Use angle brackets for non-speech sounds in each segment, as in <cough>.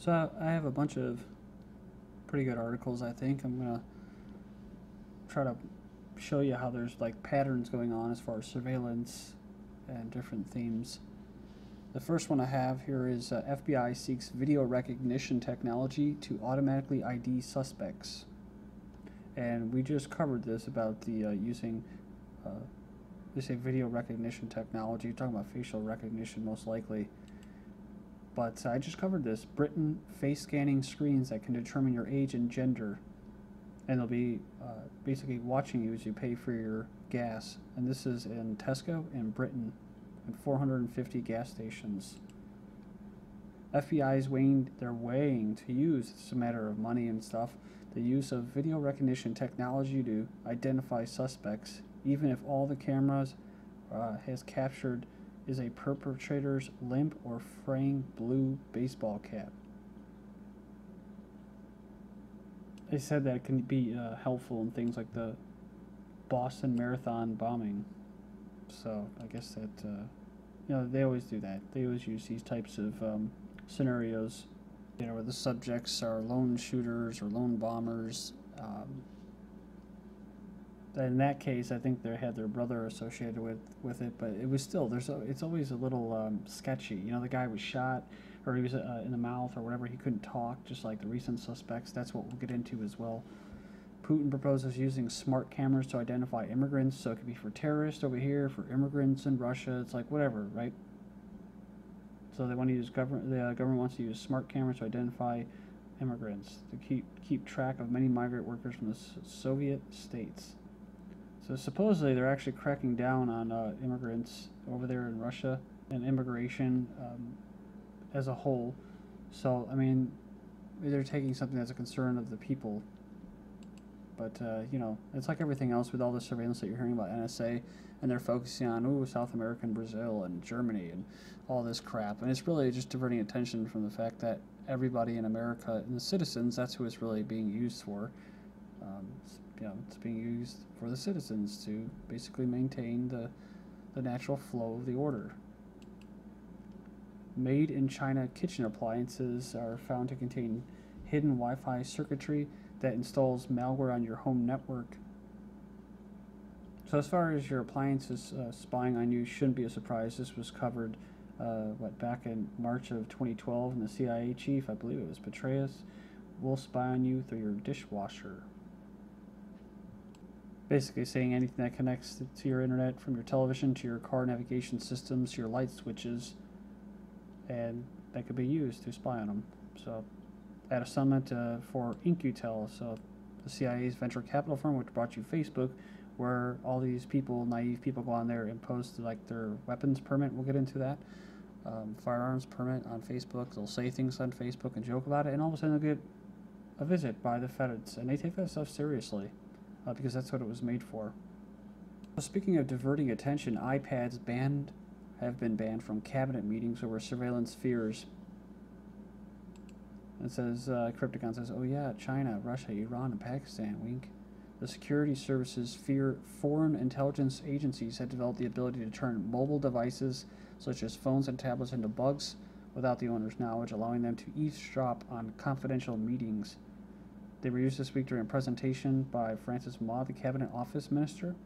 So I have a bunch of pretty good articles, I think. I'm gonna try to show you how there's like patterns going on as far as surveillance and different themes. The first one I have here is uh, FBI seeks video recognition technology to automatically ID suspects. And we just covered this about the uh, using, uh, they say video recognition technology. You're talking about facial recognition most likely. But I just covered this. Britain face scanning screens that can determine your age and gender. And they'll be uh, basically watching you as you pay for your gas. And this is in Tesco in Britain and 450 gas stations. FBI is weighing, they're weighing to use, it's a matter of money and stuff, the use of video recognition technology to identify suspects, even if all the cameras uh, has captured is a perpetrator's limp or fraying blue baseball cap. They said that it can be uh, helpful in things like the Boston Marathon bombing. So I guess that, uh, you know, they always do that. They always use these types of um, scenarios, you know, where the subjects are lone shooters or lone bombers. Um, in that case, I think they had their brother associated with, with it, but it was still there's a, it's always a little um, sketchy. You know, the guy was shot, or he was uh, in the mouth, or whatever. He couldn't talk, just like the recent suspects. That's what we'll get into as well. Putin proposes using smart cameras to identify immigrants, so it could be for terrorists over here, for immigrants in Russia. It's like whatever, right? So they want to use government. The uh, government wants to use smart cameras to identify immigrants to keep keep track of many migrant workers from the Soviet states. So supposedly they're actually cracking down on uh, immigrants over there in Russia and immigration um, as a whole. So I mean, they're taking something that's a concern of the people. But uh, you know, it's like everything else with all the surveillance that you're hearing about NSA, and they're focusing on ooh South America and Brazil and Germany and all this crap, and it's really just diverting attention from the fact that everybody in America and the citizens that's who it's really being used for. Um, you know, it's being used for the citizens to basically maintain the, the natural flow of the order. Made in China kitchen appliances are found to contain hidden Wi Fi circuitry that installs malware on your home network. So, as far as your appliances uh, spying on you, shouldn't be a surprise. This was covered uh, what back in March of 2012, and the CIA chief, I believe it was Petraeus, will spy on you through your dishwasher basically saying anything that connects to your internet from your television to your car navigation systems to your light switches and that could be used to spy on them so at a summit uh, for In-Q-Tel so the cia's venture capital firm which brought you facebook where all these people naive people go on there and post like their weapons permit. We'll get into that. Um, firearms permit on facebook. They'll say things on facebook and joke about it and all of a sudden they'll get a visit by the feds and they take that stuff seriously uh, because that's what it was made for. Speaking of diverting attention, iPads banned have been banned from cabinet meetings over surveillance fears. It says uh, Crypticon says, "Oh yeah, China, Russia, Iran, and Pakistan." Wink. The security services fear foreign intelligence agencies had developed the ability to turn mobile devices such as phones and tablets into bugs without the owner's knowledge, allowing them to eavesdrop on confidential meetings. They were used this week during a presentation by Francis Maude, the Cabinet Office Minister.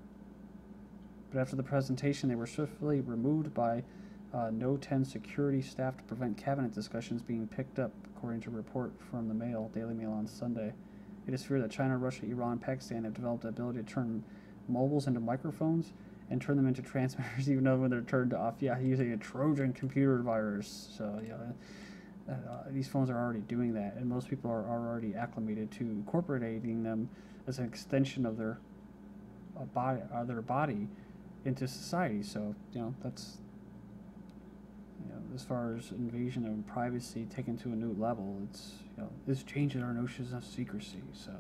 But after the presentation, they were swiftly removed by uh, No 10 security staff to prevent cabinet discussions being picked up, according to a report from the Mail, Daily Mail on Sunday. It is feared that China, Russia, Iran, Pakistan have developed the ability to turn mobiles into microphones and turn them into <laughs> transmitters, even though when they're turned off, yeah, using a Trojan computer virus. So, yeah, uh, these phones are already doing that, and most people are, are already acclimated to incorporating them as an extension of their uh, body, uh, their body into society. So you know that's you know as far as invasion of privacy taken to a new level, it's you know this changes our notions of secrecy. So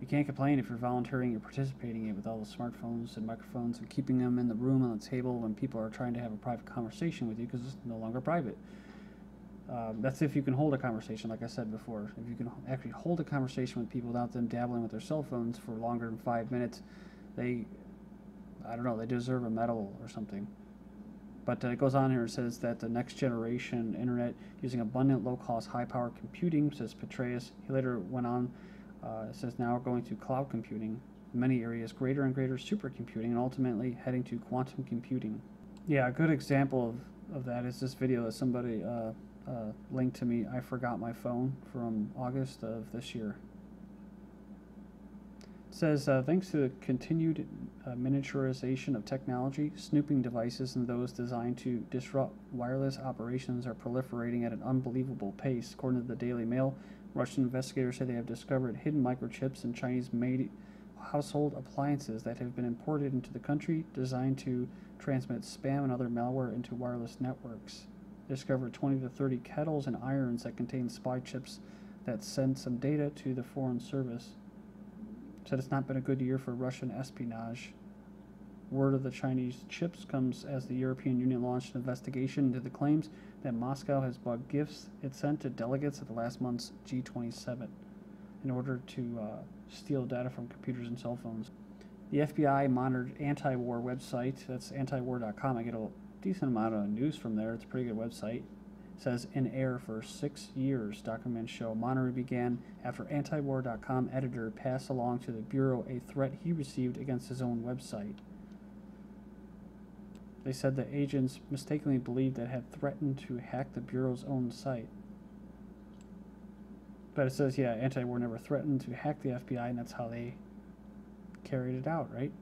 you can't complain if you're volunteering or participating in it with all the smartphones and microphones and keeping them in the room on the table when people are trying to have a private conversation with you because it's no longer private. Um, that's if you can hold a conversation, like I said before. If you can actually hold a conversation with people without them dabbling with their cell phones for longer than five minutes, they, I don't know, they deserve a medal or something. But uh, it goes on here and says that the next generation internet using abundant, low cost, high power computing, says Petraeus. He later went on, uh, says now we're going to cloud computing, in many areas, greater and greater supercomputing, and ultimately heading to quantum computing. Yeah, a good example of, of that is this video that somebody uh, uh, linked to me. I forgot my phone from August of this year says uh, thanks to the continued uh, miniaturization of technology, snooping devices and those designed to disrupt wireless operations are proliferating at an unbelievable pace. According to the Daily Mail, Russian investigators say they have discovered hidden microchips in Chinese-made household appliances that have been imported into the country, designed to transmit spam and other malware into wireless networks. Discovered 20 to 30 kettles and irons that contain spy chips that send some data to the foreign service said it's not been a good year for Russian espionage. Word of the Chinese chips comes as the European Union launched an investigation into the claims that Moscow has bought gifts it sent to delegates at the last month's G27 in order to uh, steal data from computers and cell phones. The FBI monitored anti-war website. That's antiwar.com. I get a decent amount of news from there. It's a pretty good website It says in air for six years, documents show Monterey began after antiwar.com editor passed along to the Bureau a threat he received against his own website. They said the agents mistakenly believed that had threatened to hack the Bureau's own site. But it says, yeah, anti-war never threatened to hack the FBI, and that's how they carried it out, right?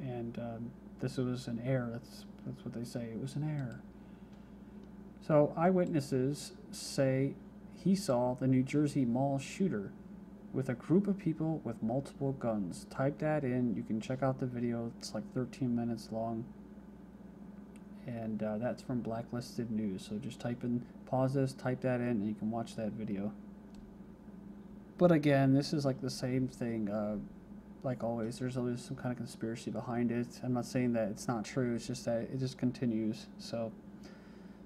And um, this was an error. That's that's what they say. It was an error. So eyewitnesses say he saw the New Jersey Mall shooter with a group of people with multiple guns. Type that in. You can check out the video. It's like 13 minutes long. And uh, that's from Blacklisted News. So just type in, pause this, type that in, and you can watch that video. But again, this is like the same thing. Uh, like always, there's always some kind of conspiracy behind it. I'm not saying that it's not true. It's just that it just continues. So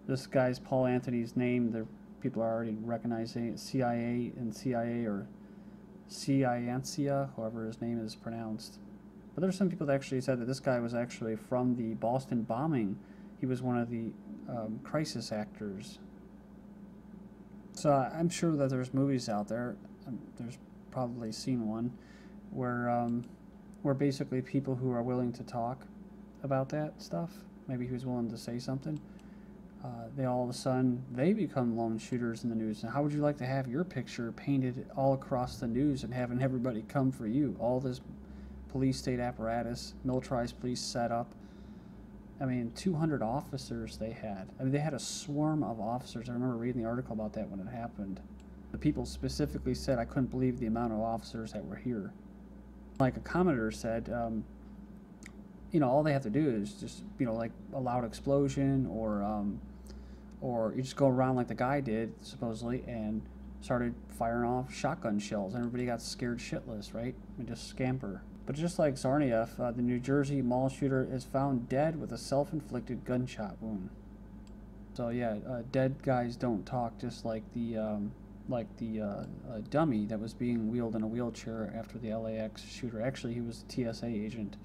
this guy's Paul Anthony's name, the people are already recognizing it. CIA and CIA or Ciancia, however his name is pronounced. But there's some people that actually said that this guy was actually from the Boston bombing. He was one of the um, crisis actors. So I'm sure that there's movies out there. Um, there's probably seen one where um, where basically people who are willing to talk about that stuff. Maybe he was willing to say something uh, they all of a sudden they become lone shooters in the news. And how would you like to have your picture painted all across the news and having everybody come for you? All this police state apparatus, militarized police setup. I mean, 200 officers they had. I mean, they had a swarm of officers. I remember reading the article about that when it happened. The people specifically said, I couldn't believe the amount of officers that were here. Like a commenter said, um, you know, all they have to do is just, you know, like a loud explosion or um, or you just go around like the guy did supposedly and started firing off shotgun shells. Everybody got scared shitless, right? And just scamper. But just like Tsarnaev, uh, the New Jersey mall shooter is found dead with a self-inflicted gunshot wound. So yeah, uh, dead guys don't talk, just like the um, like the uh, uh dummy that was being wheeled in a wheelchair after the LAX shooter. Actually, he was a TSA agent,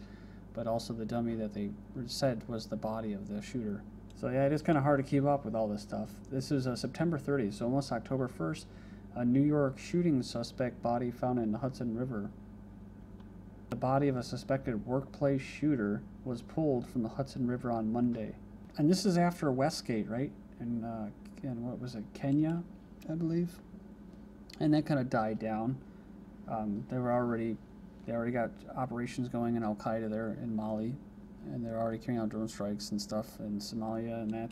but also the dummy that they said was the body of the shooter. So yeah, it is kind of hard to keep up with all this stuff. This is uh, September 30th, so almost October 1st. A New York shooting suspect body found in the Hudson River. The body of a suspected workplace shooter was pulled from the Hudson River on Monday. And this is after Westgate, right? And uh, in what was it, Kenya, I believe. And that kind of died down. Um, they were already, they already got operations going in Al Qaeda there in Mali and they're already carrying out drone strikes and stuff in Somalia and that.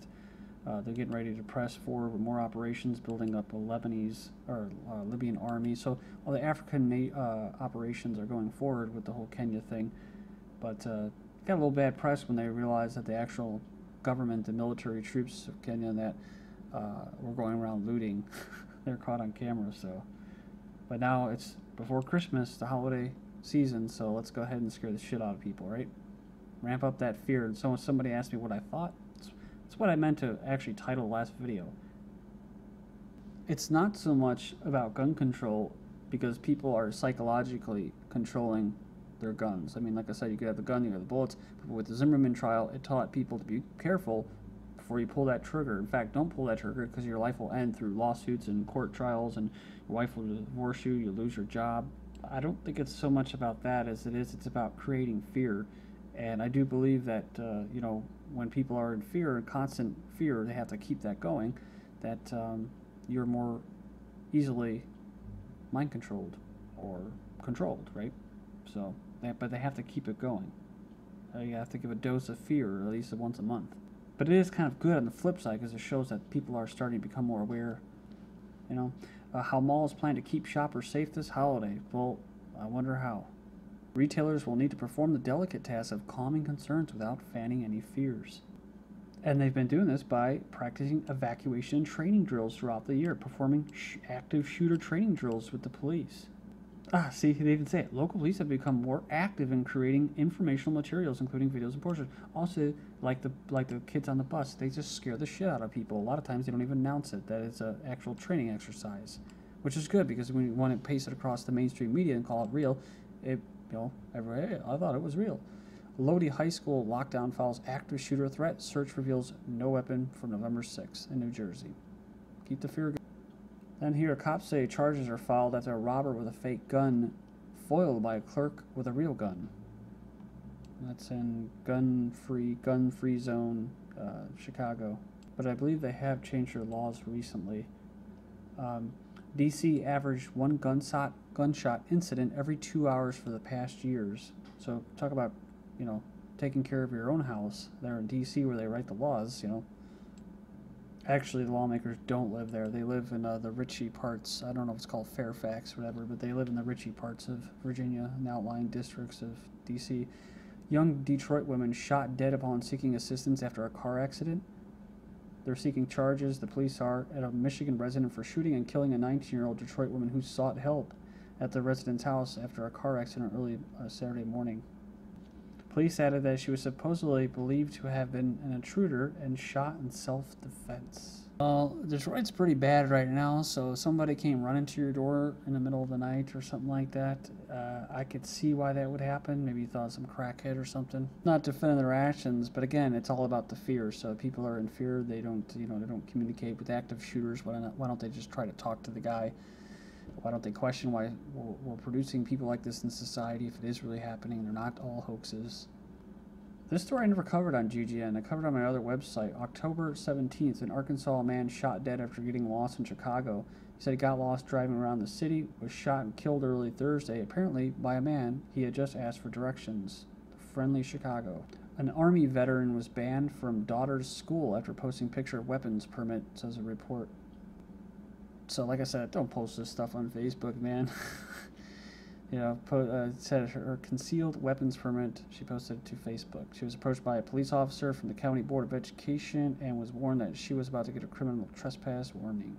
Uh, they're getting ready to press forward with more operations, building up a Lebanese or uh, Libyan army. So all the African uh, operations are going forward with the whole Kenya thing, but uh, got a little bad press when they realized that the actual government, the military troops of Kenya, that uh, were going around looting. <laughs> they're caught on camera. So, but now it's before Christmas, the holiday season. So let's go ahead and scare the shit out of people, right? ramp up that fear. And so somebody asked me what I thought, it's what I meant to actually title last video. It's not so much about gun control because people are psychologically controlling their guns. I mean, like I said, you could have the gun, you have the bullets. But with the Zimmerman trial, it taught people to be careful before you pull that trigger. In fact, don't pull that trigger because your life will end through lawsuits and court trials, and your wife will divorce you, you lose your job. I don't think it's so much about that as it is it's about creating fear. And I do believe that, uh, you know, when people are in fear, in constant fear, they have to keep that going, that um, you're more easily mind controlled or controlled, right? So, but they have to keep it going. Uh, you have to give a dose of fear at least once a month. But it is kind of good on the flip side because it shows that people are starting to become more aware. You know, uh, how malls plan to keep shoppers safe this holiday. Well, I wonder how. Retailers will need to perform the delicate task of calming concerns without fanning any fears. And they've been doing this by practicing evacuation and training drills throughout the year, performing sh- active shooter training drills with the police. Ah, see, they even say it. Local police have become more active in creating informational materials, including videos and posters. Also, like the like the kids on the bus, they just scare the shit out of people. A lot of times, they don't even announce it that it's an actual training exercise, which is good because when you want to paste it across the mainstream media and call it real, it you know, everybody, I thought it was real. Lodi High School lockdown follows active shooter threat. Search reveals no weapon from November 6th in New Jersey. Keep the fear going. Then here, cops say charges are filed after a robber with a fake gun foiled by a clerk with a real gun. That's in gun-free, gun-free zone, uh, Chicago. But I believe they have changed their laws recently. Um, D.C. averaged one gunshot gunshot incident every two hours for the past years. So talk about, you know, taking care of your own house there in D.C. where they write the laws. You know, actually the lawmakers don't live there. They live in uh, the Ritchie parts. I don't know if it's called Fairfax whatever, but they live in the Ritchie parts of Virginia and outlying districts of D.C. Young Detroit women shot dead upon seeking assistance after a car accident. They're seeking charges, the police are, at a Michigan resident for shooting and killing a 19 year old Detroit woman who sought help at the resident's house after a car accident early uh, Saturday morning. Police added that she was supposedly believed to have been an intruder and shot in self defense. Well, Detroit's pretty bad right now, so if somebody came running to your door in the middle of the night or something like that, uh, I could see why that would happen. Maybe you thought some crackhead or something. Not defending their actions, but again, it's all about the fear. So people are in fear, they don't, you know, they don't communicate with active shooters. Why, not, why don't they just try to talk to the guy? Why don't they question why we're, we're producing people like this in society if it is really happening they're not all hoaxes? This story I never covered on GGN. I covered on my other website. October 17th, an Arkansas man shot dead after getting lost in Chicago. He said he got lost driving around the city, was shot and killed early Thursday, apparently by a man he had just asked for directions. Friendly Chicago. An Army veteran was banned from daughter's school after posting picture of weapons permit, says a report. So, like I said, don't post this stuff on Facebook, man. <laughs> you know, po- uh, said her concealed weapons permit she posted it to Facebook. She was approached by a police officer from the County Board of Education and was warned that she was about to get a criminal trespass warning.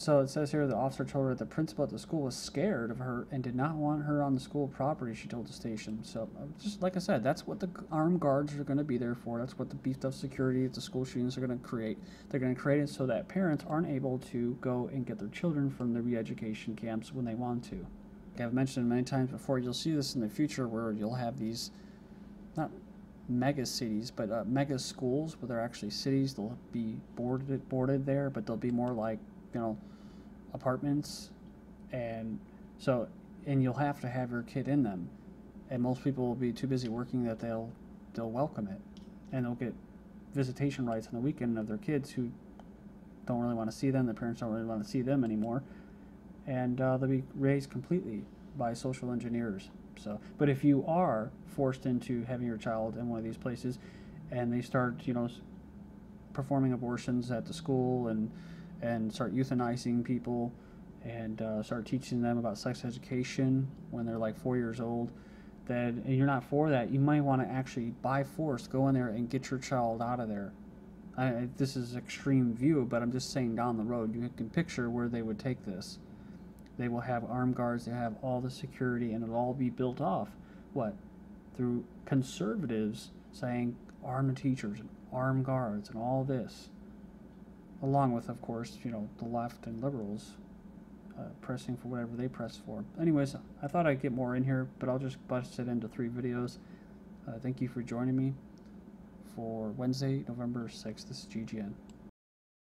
So it says here the officer told her the principal at the school was scared of her and did not want her on the school property, she told the station. So, uh, just like I said, that's what the armed guards are going to be there for. That's what the beefed up security at the school shootings are going to create. They're going to create it so that parents aren't able to go and get their children from the re education camps when they want to. Like I've mentioned many times before, you'll see this in the future where you'll have these, not mega cities, but uh, mega schools where they're actually cities. They'll be boarded boarded there, but they'll be more like you know apartments. And so and you'll have to have your kid in them. And most people will be too busy working that they'll they'll welcome it. And they'll get visitation rights on the weekend of their kids who don't really want to see them the parents don't really want to see them anymore. And uh, they'll be raised completely by social engineers so. But if you are forced into having your child in one of these places and they start you know performing abortions at the school and and start euthanizing people and uh, start teaching them about sex education when they're like four years old, then and you're not for that, you might want to actually, by force, go in there and get your child out of there. I, this is extreme view, but I'm just saying down the road, you can picture where they would take this. They will have armed guards, they have all the security, and it'll all be built off. What? Through conservatives saying arm the teachers and armed guards and all this along with, of course, you know, the left and liberals uh, pressing for whatever they press for. Anyways, I thought I'd get more in here, but I'll just bust it into three videos. Uh, thank you for joining me for Wednesday, November 6th. This is GGN.